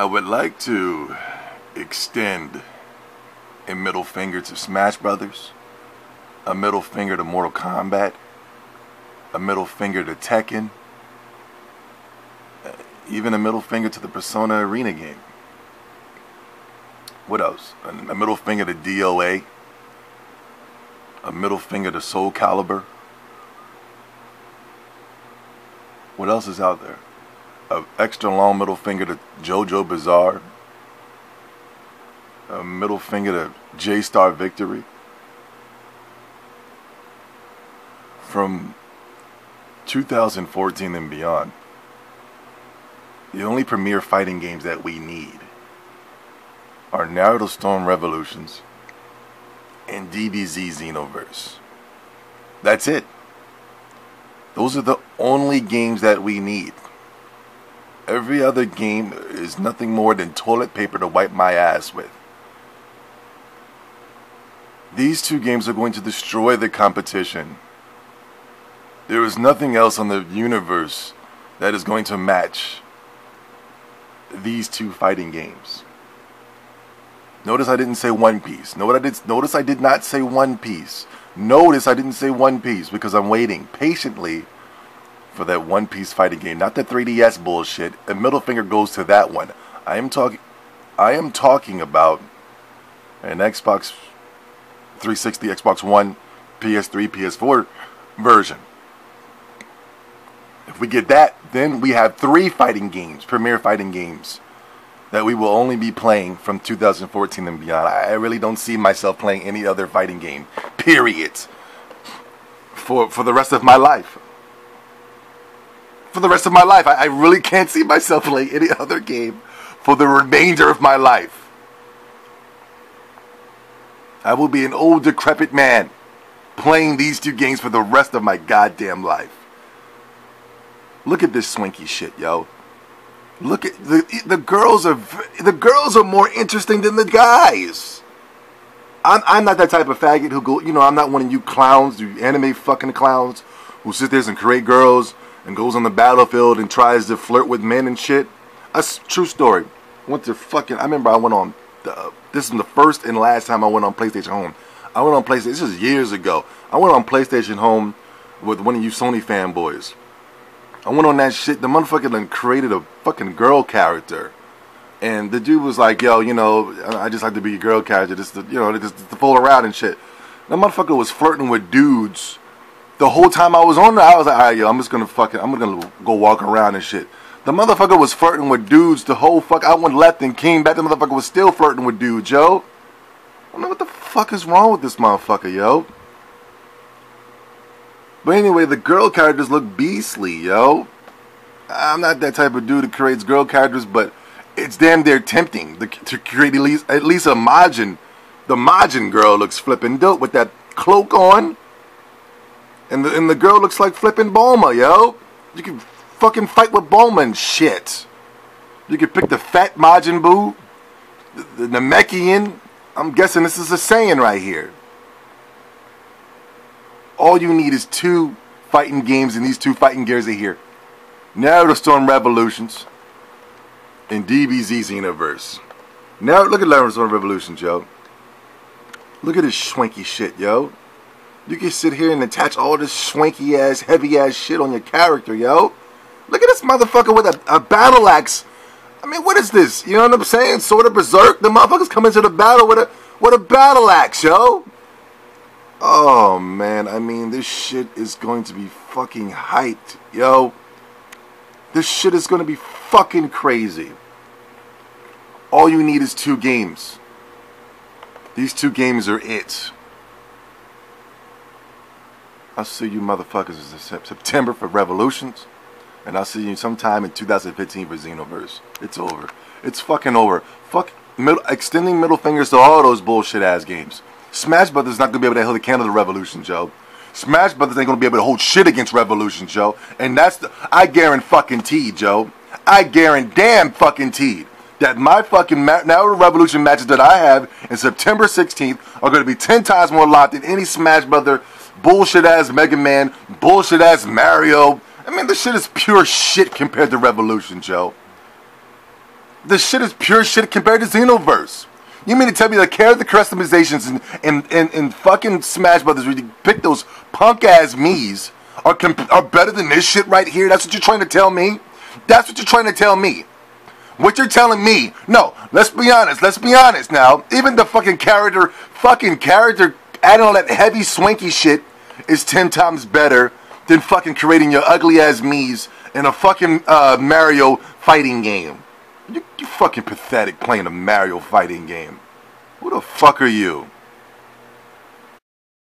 I would like to extend a middle finger to Smash Brothers, a middle finger to Mortal Kombat, a middle finger to Tekken, uh, even a middle finger to the Persona Arena game. What else? A middle finger to DOA, a middle finger to Soul Calibur. What else is out there? An extra long middle finger to JoJo Bizarre. A middle finger to J Star Victory. From 2014 and beyond, the only premier fighting games that we need are Naruto Storm Revolutions and DBZ Xenoverse. That's it. Those are the only games that we need. Every other game is nothing more than toilet paper to wipe my ass with. These two games are going to destroy the competition. There is nothing else on the universe that is going to match these two fighting games. Notice I didn't say One Piece. Notice I did, notice I did not say One Piece. Notice I didn't say One Piece because I'm waiting patiently for that One Piece fighting game, not the 3DS bullshit. A middle finger goes to that one. I am talking I am talking about an Xbox 360, Xbox One, PS3, PS4 version. If we get that, then we have three fighting games, premier fighting games that we will only be playing from 2014 and beyond. I really don't see myself playing any other fighting game, period, for, for the rest of my life. For the rest of my life, I, I really can't see myself playing any other game for the remainder of my life. I will be an old, decrepit man playing these two games for the rest of my goddamn life. Look at this swanky shit, yo. Look at the the girls are the girls are more interesting than the guys. I'm I'm not that type of faggot who go. You know, I'm not one of you clowns, you anime fucking clowns who sit there and create girls and goes on the battlefield and tries to flirt with men and shit. That's true story. went to fucking. I remember I went on. The, uh, this is the first and last time I went on PlayStation Home. I went on PlayStation. This is years ago. I went on PlayStation Home with one of you Sony fanboys. I went on that shit. The motherfucker then created a fucking girl character. And the dude was like, yo, you know, I just like to be a girl character, just you know, just to fool around and shit. That motherfucker was flirting with dudes the whole time I was on there. I was like, all right, yo, I'm just gonna fucking, I'm gonna go walk around and shit. The motherfucker was flirting with dudes the whole fuck. I went left and came back. The motherfucker was still flirting with dudes, yo. I don't know what the fuck is wrong with this motherfucker, yo. But anyway, the girl characters look beastly, yo. I'm not that type of dude that creates girl characters, but it's damn near tempting to, to create at least at least a Majin. The Majin girl looks flippin' dope with that cloak on. And the, and the girl looks like flipping Bulma, yo. You can fucking fight with Bulma and shit. You can pick the fat Majin Buu, the, the Namekian. I'm guessing this is a Saiyan right here all you need is two fighting games, and these two fighting gears are here. Naruto Storm Revolutions and DBZ Xenoverse. Now look at Naruto Storm Revolutions, yo. Look at this swanky shit, yo. You can sit here and attach all this swanky ass, heavy ass shit on your character, yo. Look at this motherfucker with a, a battle axe. I mean, what is this? You know what I'm saying? Sort of berserk. The motherfuckers come into the battle with a with a battle axe, yo. Oh man, I mean, this shit is going to be fucking hyped, yo. This shit is going to be fucking crazy. All you need is two games. These two games are it. I'll see you motherfuckers in September for Revolutions. And I'll see you sometime in 2015 for Xenoverse. It's over. It's fucking over. Fuck middle, extending middle fingers to all those bullshit ass games. Smash Brothers not gonna be able to hold the candle to Revolution, Joe. Smash Brothers ain't gonna be able to hold shit against Revolution, Joe. And that's the I guarantee fucking T, Joe. I guarantee damn fucking T that my fucking now Revolution matches that I have in September 16th are gonna be ten times more locked than any Smash Brother bullshit ass Mega Man, bullshit ass Mario. I mean, this shit is pure shit compared to Revolution, Joe. the shit is pure shit compared to Xenoverse. You mean to tell me the character customizations in, in, in, in fucking Smash Brothers where you pick those punk ass Mii's are, comp- are better than this shit right here? That's what you're trying to tell me? That's what you're trying to tell me. What you're telling me? No, let's be honest. Let's be honest now. Even the fucking character, fucking character, adding all that heavy swanky shit is ten times better than fucking creating your ugly ass Mii's in a fucking uh, Mario fighting game. You, you fucking pathetic playing a Mario fighting game. Who the fuck are you?